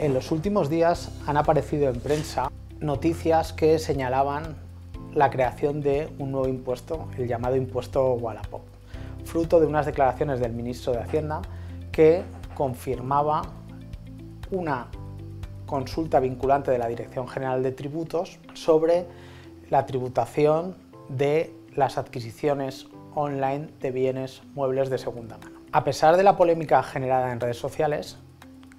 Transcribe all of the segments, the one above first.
En los últimos días han aparecido en prensa noticias que señalaban la creación de un nuevo impuesto, el llamado impuesto Wallapop, fruto de unas declaraciones del ministro de Hacienda que confirmaba una consulta vinculante de la Dirección General de Tributos sobre la tributación de las adquisiciones online de bienes muebles de segunda mano. A pesar de la polémica generada en redes sociales,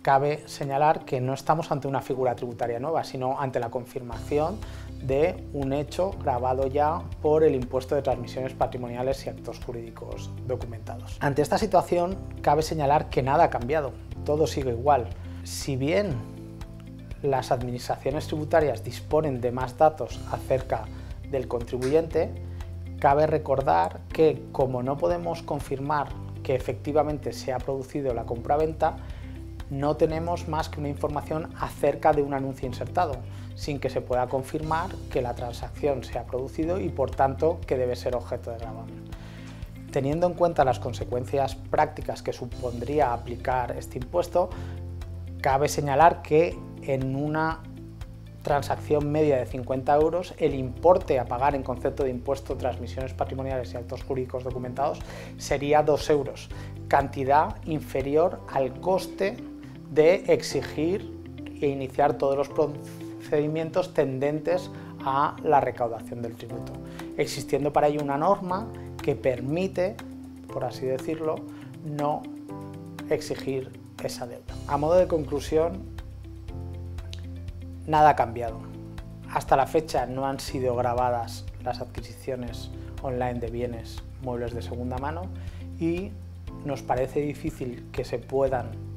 cabe señalar que no estamos ante una figura tributaria nueva, sino ante la confirmación de un hecho grabado ya por el impuesto de transmisiones patrimoniales y actos jurídicos documentados. Ante esta situación, cabe señalar que nada ha cambiado, todo sigue igual. Si bien las administraciones tributarias disponen de más datos acerca del contribuyente, cabe recordar que como no podemos confirmar que efectivamente se ha producido la compraventa, no tenemos más que una información acerca de un anuncio insertado, sin que se pueda confirmar que la transacción se ha producido y por tanto que debe ser objeto de gravamen. Teniendo en cuenta las consecuencias prácticas que supondría aplicar este impuesto, cabe señalar que en una transacción media de 50 euros, el importe a pagar en concepto de impuesto, transmisiones patrimoniales y actos jurídicos documentados sería 2 euros, cantidad inferior al coste de exigir e iniciar todos los procedimientos tendentes a la recaudación del tributo, existiendo para ello una norma que permite, por así decirlo, no exigir esa deuda. A modo de conclusión, nada ha cambiado. Hasta la fecha no han sido grabadas las adquisiciones online de bienes muebles de segunda mano y nos parece difícil que se puedan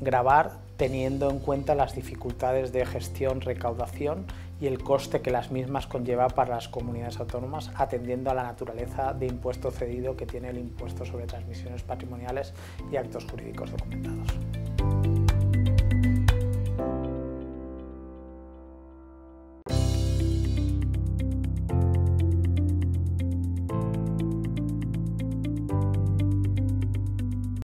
grabar teniendo en cuenta las dificultades de gestión, recaudación y el coste que las mismas conlleva para las comunidades autónomas, atendiendo a la naturaleza de impuesto cedido que tiene el impuesto sobre transmisiones patrimoniales y actos jurídicos documentados.